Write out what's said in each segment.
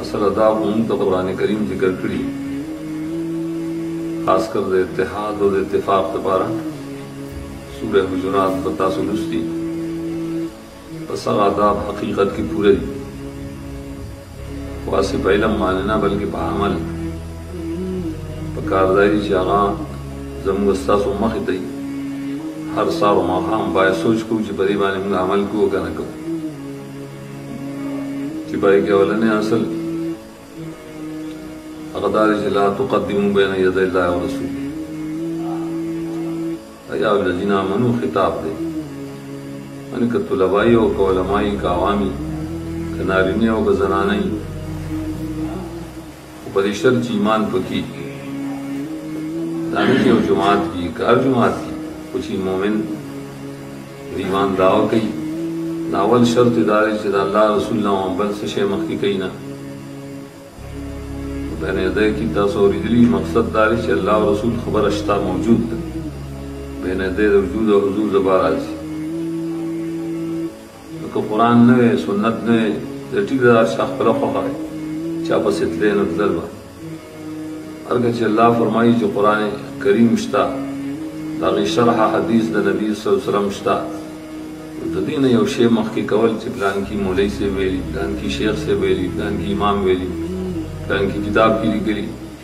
اصل دا خو مونږ ته قرآن کریم ذکر کړي خاص کر د اتحاد او د اتفاق لپاره سوره حجرات په تاسو لوستي پس هغه آداب حقیقت کې پوره دي خاصې په علم باندې نه بلکې په عمل په کارداري چې هغه زموږ ستاسو مخې ته هر سهار او ماښام باید سوچ کوو چې په دې باندې موږ عمل کوو که نه کوو چې پای کې اولنې اصل هغه دا دی چې لا تقدمو بین یدی الله او رسول یا الذین آمنو خطاب دی یعنی که طلبایي او که علمایي که عوامي که نارینه او که زنانه خو په دې شرط چې ایمان پکې دا نه چې یو جماعت وي که هر جماعت وي خو چې مؤمن د ایمان دعوا کوي نو اول شرط دا دی چې د الله رسول الله هم بل څه شی مخکې کوي نه په نږدې کې تاسو اورېدلي مقصد دا دی چې الله او رسول خبره شته موجود ده په نږدې د وجود او حضور د بار راځي که قرآن نه وی سنت نه وی د ټیک د هر چا خپله خوښه دی چا پسې تللی نه تلل به هرکه چې الله فرمایي چې قرآن کریم شته د هغې شرح حدیث د نبی صلی الله علیه وسلم شته د دې نه یو شی مخکې کول چې پلانکي مولوي صاحب ویلي پلانکي شیخ صاحب ویلي پلانکي امام ویلي پلانکي کتاب کې لیکلي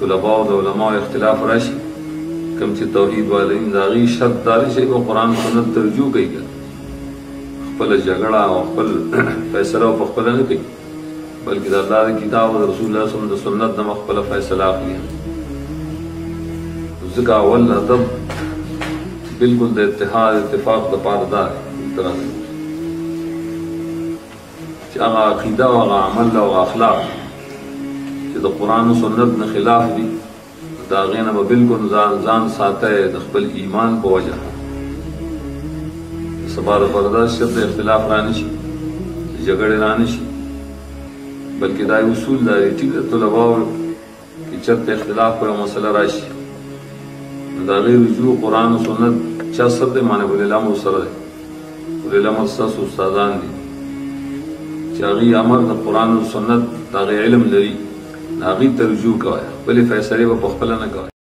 طلباء او علماء اختلاف راشي کوم چې توحید والي داغي شرط دار شي او قران سنت ترجو کوي خپل جګړه او خپل فیصله په خپل نه کوي بلکې د الله د کتاب او رسول الله صلی الله علیه وسلم د مخ خپل فیصله اخلي ځکه اول ادب بالکل د اتحاد اتفاق د پاره دار ترانه چې هغه عقیده او هغه عمل او اخلاق چې د قران او سنت نه خلاف دي دا غینه به بالکل ځان ځان ساته د خپل ایمان په وجه سبار پردا شپ د اختلاف رانی شي جګړه رانی شي بلکې دا اصول دا ټیک طلباو که چرته اختلاف په مسله راشي نو دا غي رجوع قران او سنت چا سره دی معنی ولې الامر سره دی ولې الامر ساسو استادان دي چې هغه امر د قران او سنت دا علم لري هغه ترجو کوي بلې فیصله په خپل نه کوي